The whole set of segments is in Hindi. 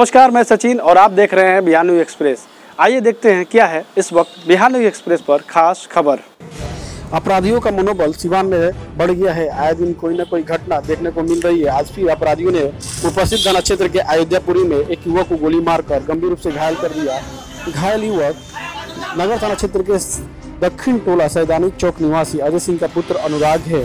नमस्कार, मैं सचिन और आप देख रहे हैं बिहार न्यूज़ एक्सप्रेस। आइए देखते हैं क्या है इस वक्त बिहार न्यूज़ एक्सप्रेस पर खास खबर। अपराधियों का मनोबल सिवान में बढ़ गया है। आए दिन कोई ना कोई घटना देखने को मिल रही है। आज फिर अपराधियों ने उपस्थित थाना क्षेत्र के अयोध्यापुरी में एक युवक को गोली मारकर गंभीर रूप से घायल कर दिया। घायल युवक नगर थाना क्षेत्र के दक्षिण टोला सैदानी चौक निवासी अजय सिंह का पुत्र अनुराग है।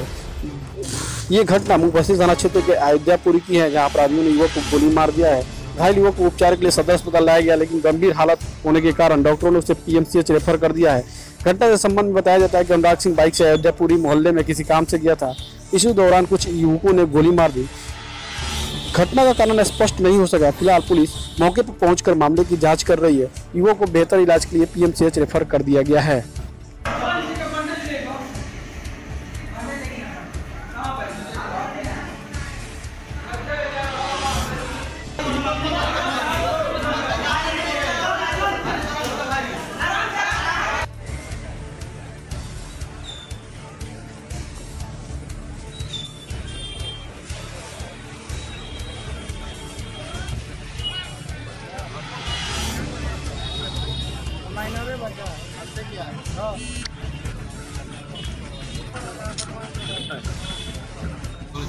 ये घटना मुफस्सिल थाना क्षेत्र के अयोध्यापुरी की है, जहाँ अपराधियों ने युवक को गोली मार दिया है। घायल युवक को उपचार के लिए सदर अस्पताल लाया गया, लेकिन गंभीर हालत होने के कारण डॉक्टरों ने उसे पीएमसीएच रेफर कर दिया है। घटना के संबंध में बताया जाता है कि अनुराग सिंह बाइक से अयोध्यापुरी मोहल्ले में किसी काम से गया था। इसी दौरान कुछ युवकों ने गोली मार दी। घटना का कारण स्पष्ट नहीं हो सका। फ़िलहाल पुलिस मौके पर पहुंचकर मामले की जाँच कर रही है। युवक को बेहतर इलाज के लिए पीएमसीएच रेफर कर दिया गया है।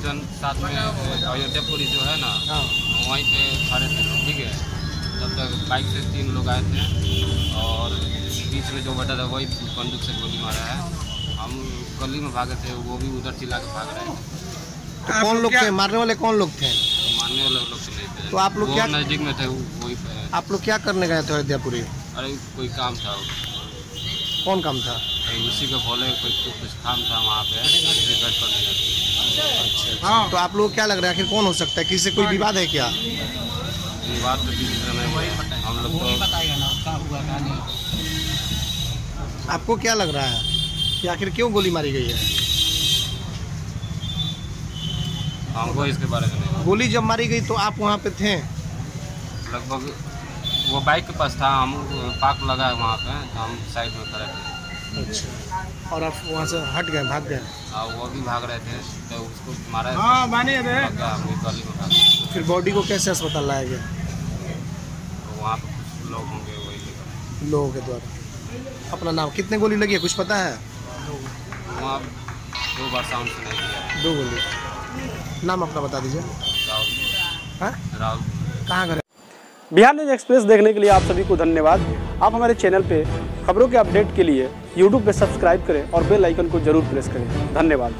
जन साथ में अयोध्या पुलिस जो है ना वहीं पे खड़े थे ठीक है? तब तक बाइक से तीन लोग आए थे और बीच में जो बैठा था वही बंदूक से गोली मारा है। हम गली में भागे थे वो भी उधर चिल्ला के भाग रहे थे तो कौन लोग थे? मारने वाले कौन लोग थे? तो मारने वाले लोग नहीं थे। तो आप लोग क्या- नज़दीक में थे वही आप लोग क्या करने गए थे अयोध्यापुरी? अरे कोई काम था कौन काम था? उसी के बोले कोई कुछ कुछ काम था वहाँ पे। बैठ कर नहीं तो आप लोग क्या लग रहा है आखिर कौन हो सकता है? किसी से कोई विवाद है क्या? बात तो किसी से नहीं है। हम लोग तो आपको क्या लग रहा है कि आखिर क्यों गोली मारी गई है? हमको इसके बारे में गोली जब मारी गई तो आप वहाँ पे थे? लगभग वो बाइक के पास था हम पार्क लगा है वहाँ पे तो हम साइड में खड़े थे। अच्छा। और आप वहाँ से हट गए भाग गए? और वो भी भाग रहे थे तो उसको मारा। हाँ माने गली में भाग फिर बॉडी को कैसे अस्पताल लाया गया? तो वहाँ पे कुछ लोग होंगे वही लोगों के द्वारा। अपना नाम कितने गोली लगी है कुछ पता है? वहाँ दो बार साउंड से नहीं दो गोली। नाम अपना बता दीजिए। राहुल। हाँ? राहुल। कहाँ घर है? बिहार न्यूज़ एक्सप्रेस देखने के लिए आप सभी को धन्यवाद। आप हमारे चैनल पे खबरों के अपडेट के लिए यूट्यूब पे सब्सक्राइब करें और बेल आइकन को ज़रूर प्रेस करें। धन्यवाद।